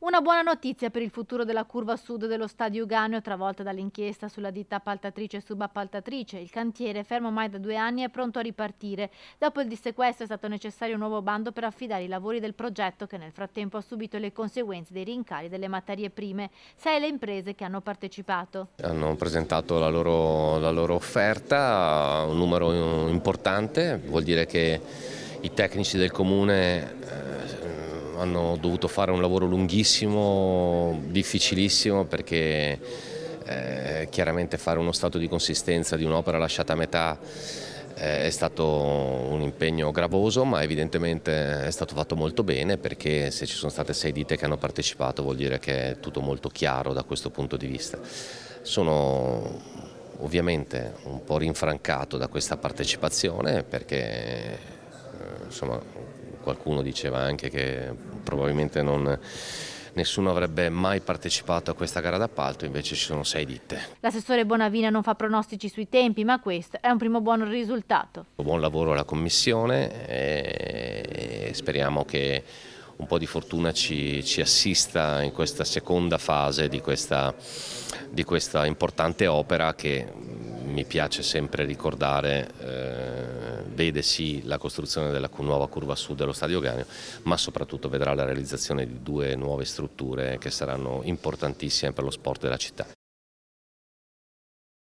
Una buona notizia per il futuro della curva sud dello stadio Uganeo, travolta dall'inchiesta sulla ditta appaltatrice e subappaltatrice. Il cantiere, fermo ormai da due anni, è pronto a ripartire. Dopo il dissequestro è stato necessario un nuovo bando per affidare i lavori del progetto, che nel frattempo ha subito le conseguenze dei rincari delle materie prime. Sei le imprese che hanno partecipato. Hanno presentato la loro, la loro offerta, un numero importante, vuol dire che i tecnici del comune eh, hanno dovuto fare un lavoro lunghissimo, difficilissimo perché eh, chiaramente fare uno stato di consistenza di un'opera lasciata a metà eh, è stato un impegno gravoso ma evidentemente è stato fatto molto bene perché se ci sono state sei ditte che hanno partecipato vuol dire che è tutto molto chiaro da questo punto di vista. Sono ovviamente un po' rinfrancato da questa partecipazione perché eh, insomma, qualcuno diceva anche che probabilmente non, nessuno avrebbe mai partecipato a questa gara d'appalto, invece ci sono sei ditte. L'assessore Bonavina non fa pronostici sui tempi, ma questo è un primo buon risultato. Buon lavoro alla Commissione e speriamo che un po' di fortuna ci, ci assista in questa seconda fase di questa, di questa importante opera che mi piace sempre ricordare, eh, vede sì la costruzione della nuova curva sud dello Stadio Ganeo, ma soprattutto vedrà la realizzazione di due nuove strutture che saranno importantissime per lo sport della città.